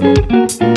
Música